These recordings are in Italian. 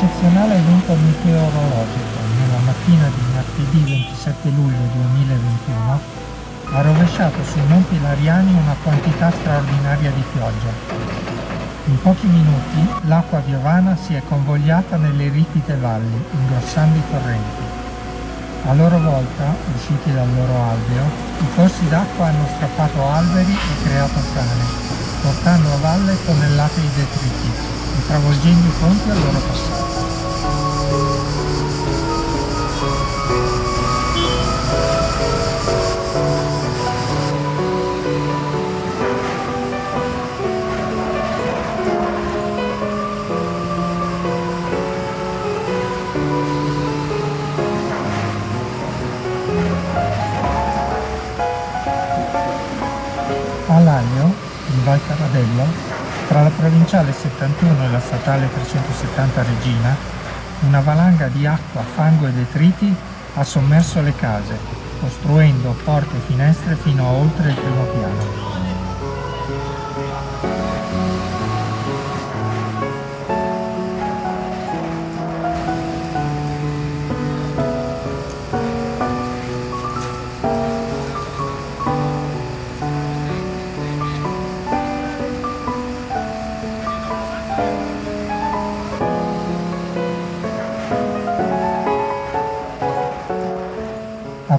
eccezionale evento meteorologico nella mattina di martedì 27 luglio 2021 ha rovesciato sui Monti Lariani una quantità straordinaria di pioggia. In pochi minuti l'acqua piovana si è convogliata nelle ripide valli, ingrossando i torrenti. A loro volta, usciti dal loro alveo, i corsi d'acqua hanno strappato alberi e creato frane, portando a valle tonnellate di detriti e travolgendo i ponti al loro passaggio. A Lagno, in Val Caradello, tra la provinciale 71 e la statale 370 Regina, una valanga di acqua, fango e detriti ha sommerso le case, costruendo porte e finestre fino a oltre il primo piano.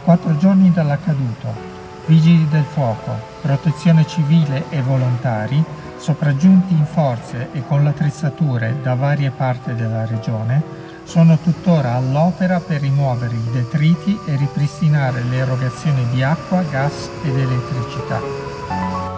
Quattro giorni dall'accaduto, vigili del fuoco, protezione civile e volontari, sopraggiunti in forze e con le attrezzature da varie parti della regione, sono tuttora all'opera per rimuovere i detriti e ripristinare l'erogazione di acqua, gas ed elettricità.